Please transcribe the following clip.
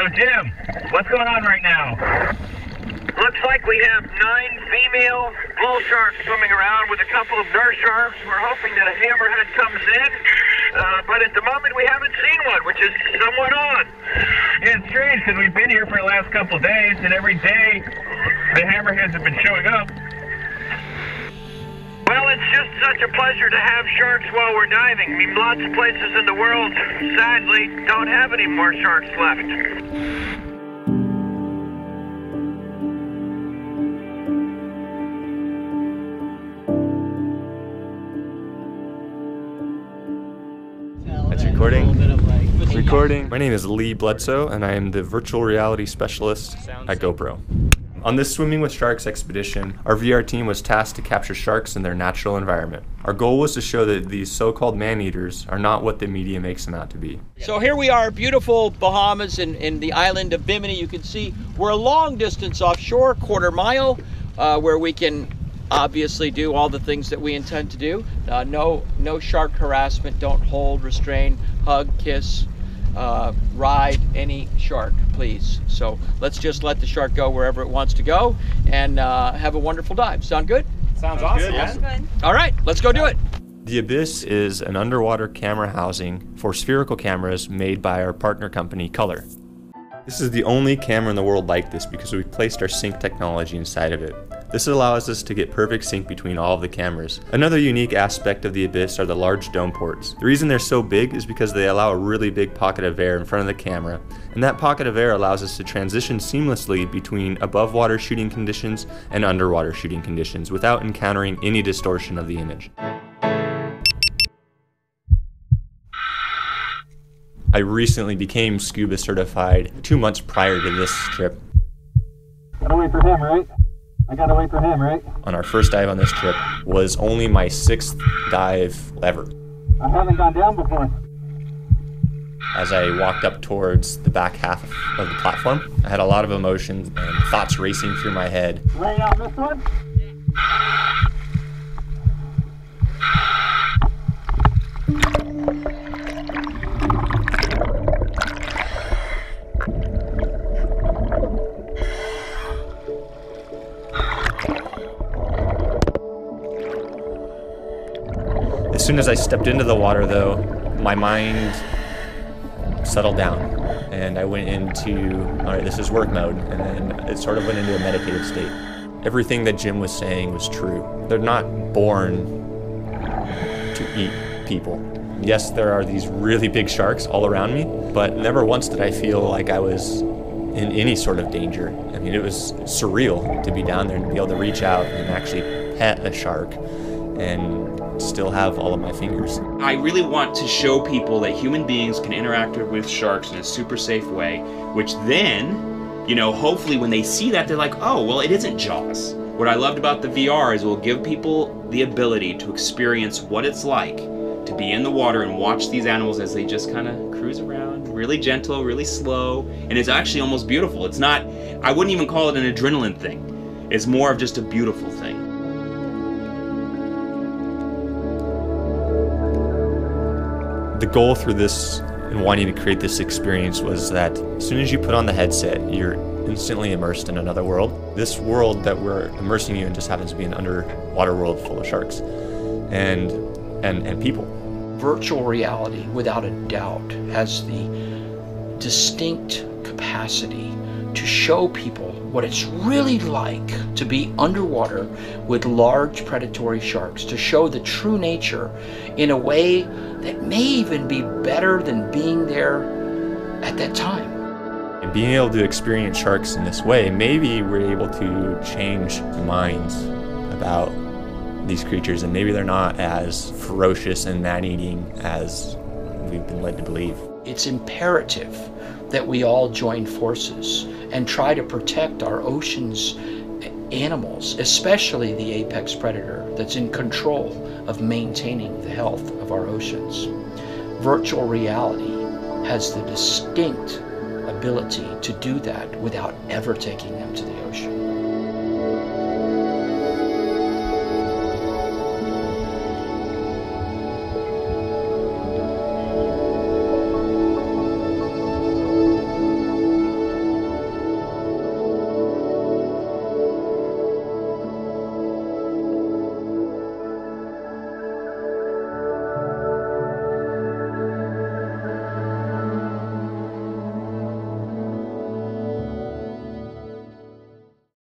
So, Jim, what's going on right now? Looks like we have nine female bull sharks swimming around with a couple of nurse sharks. We're hoping that a hammerhead comes in, uh, but at the moment we haven't seen one, which is somewhat odd. Yeah, it's strange because we've been here for the last couple of days, and every day the hammerheads have been showing up. Well, it's just such a pleasure to have sharks while we're diving. I mean, lots of places in the world, sadly, don't have any more sharks left. It's recording. It's recording. My name is Lee Bledsoe, and I am the virtual reality specialist at GoPro. On this Swimming with Sharks expedition, our VR team was tasked to capture sharks in their natural environment. Our goal was to show that these so called man eaters are not what the media makes them out to be. So here we are, beautiful Bahamas in, in the island of Bimini. You can see we're a long distance offshore, quarter mile, uh, where we can obviously do all the things that we intend to do. Uh, no, no shark harassment. Don't hold, restrain, hug, kiss, uh, ride any shark, please. So let's just let the shark go wherever it wants to go, and uh, have a wonderful dive. Sound good? Sounds awesome. Yeah. All right, let's go do it. The Abyss is an underwater camera housing for spherical cameras made by our partner company, Kolor. This is the only camera in the world like this because we placed our sync technology inside of it. This allows us to get perfect sync between all of the cameras. Another unique aspect of the Abyss are the large dome ports. The reason they're so big is because they allow a really big pocket of air in front of the camera, and that pocket of air allows us to transition seamlessly between above water shooting conditions and underwater shooting conditions without encountering any distortion of the image. I recently became scuba certified two months prior to this trip. Gotta wait for him, right? I gotta wait for him, right? On our first dive on this trip was only my sixth dive ever. I haven't gone down before. As I walked up towards the back half of the platform, I had a lot of emotions and thoughts racing through my head. Lay out this one? As soon as I stepped into the water, though, my mind settled down and I went into, all right, this is work mode, and then it sort of went into a meditative state. Everything that Jim was saying was true. They're not born to eat people. Yes, there are these really big sharks all around me, but never once did I feel like I was in any sort of danger. I mean, it was surreal to be down there and be able to reach out and actually pet a shark and still have all of my fingers. I really want to show people that human beings can interact with sharks in a super safe way, which then, you know, hopefully when they see that, they're like, oh, well, it isn't Jaws. What I loved about the VR is it will give people the ability to experience what it's like to be in the water and watch these animals as they just kind of cruise around, really gentle, really slow, and it's actually almost beautiful. It's not, I wouldn't even call it an adrenaline thing. It's more of just a beautiful The goal through this and wanting to create this experience was that as soon as you put on the headset, you're instantly immersed in another world. This world that we're immersing you in just happens to be an underwater world full of sharks and and, and people. virtual reality, without a doubt, has the distinct capacity to show people what it's really like to be underwater with large predatory sharks, to show the true nature in a way that may even be better than being there at that time. And being able to experience sharks in this way, maybe we're able to change minds about these creatures, and maybe they're not as ferocious and man-eating as we've been led to believe. It's imperative that we all join forces and try to protect our oceans animals, especially the apex predator that's in control of maintaining the health of our oceans. Virtual reality has the distinct ability to do that without ever taking them to the ocean.